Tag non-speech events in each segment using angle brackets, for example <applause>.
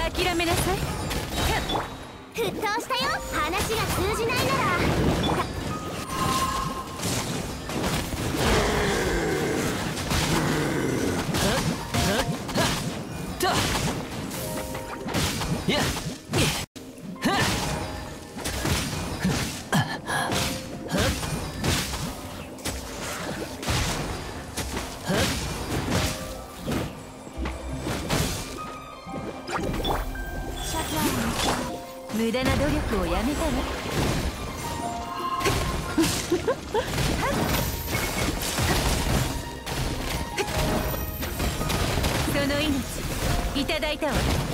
諦めなさい。沸騰したよ話が通じないならとやっは無駄な努力をやめたわ <laughs> <laughs> その命いただいたわ。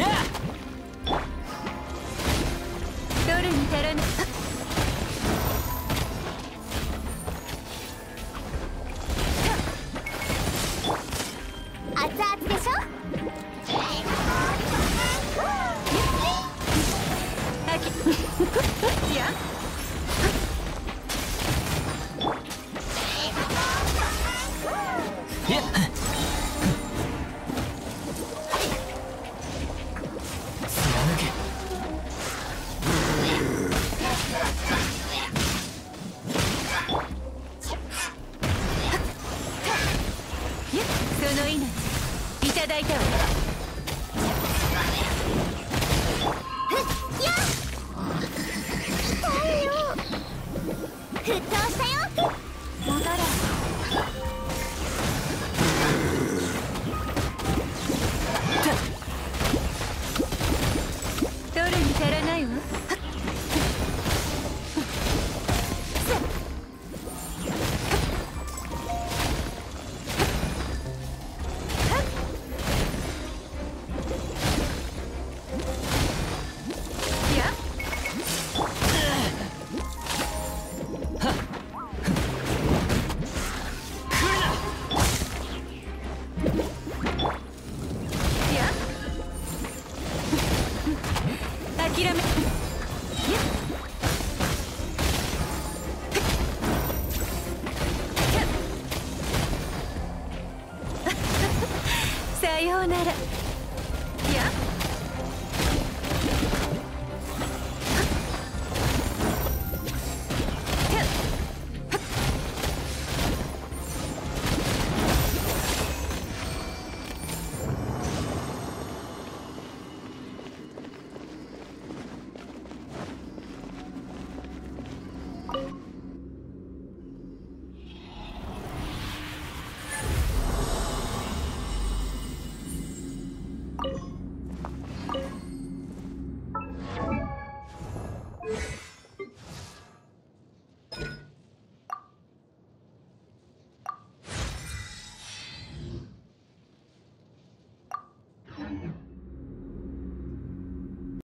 っの命いただいたわ。うなら